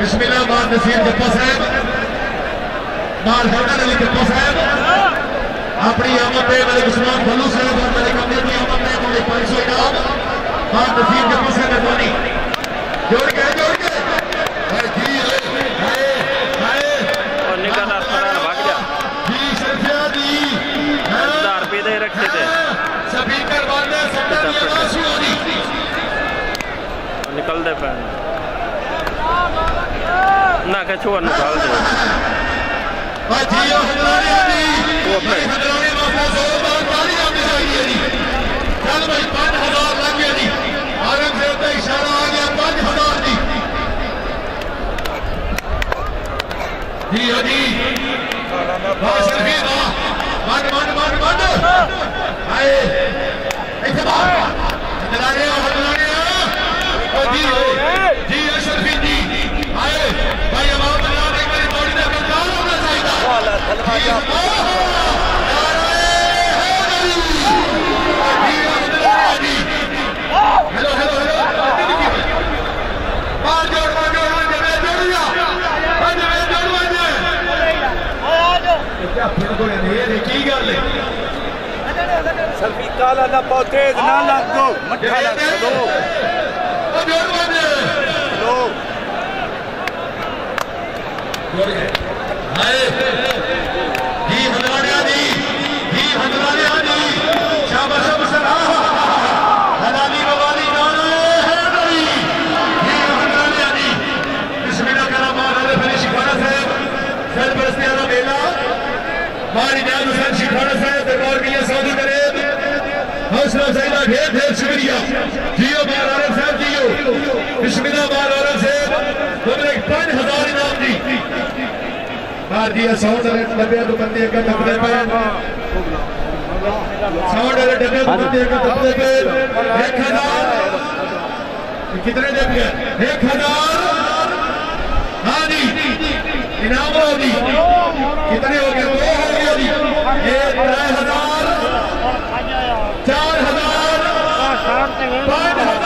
بسم اللہ باد نصیر جپا صاحب مال حیدر علی جپا صاحب اپنی آمد پہ ملک عثمان بھلو صاحب اور ملک امیر کی آمد پہ ملک پانچ سو انعام مال نصیر جپا صاحب مہربانی۔ جوڑ کے جوڑ کے۔ رکھتے تھے۔ نکل دے پہ نہ کہ چھوڑ نکال دے سلفی کالا نہ پوتیز نہ لگ دو مٹھا لگ دو بار جوڑ بار لو جوڑ گئے ہائے جی ہندرانیہ جی جی ہندرانیہ جی شاباش شاباش حلالی بوالی جانا ہے بڑی جی ہندرانیہ جی بسم اللہ کرام آنے پھر شکھانا صاحب سر برستے آنا بیلا ماری جان حسین شکھانا صاحب دربار کے لیے سعودی قریب حوصلہ زیدہ ڈھیر ڈھیر شکریہ۔ جیو بار عالم صاحب، جیو۔ بسم بار عالم صاحب تم نے پانچ ہزار انعام دی۔ بار دیا جی، ساؤنڈ والے ڈبے تو بندے کا ڈبے پہ ساؤنڈ والے ڈبے تو بندے کا ڈبے پہ ایک ہزار۔ کتنے دے گئے ایک ہزار۔ ہاں جی انعام ہو جی کتنے ہو گئے؟ دو ہو گیا جی ایک ترائے ہزار۔ Para!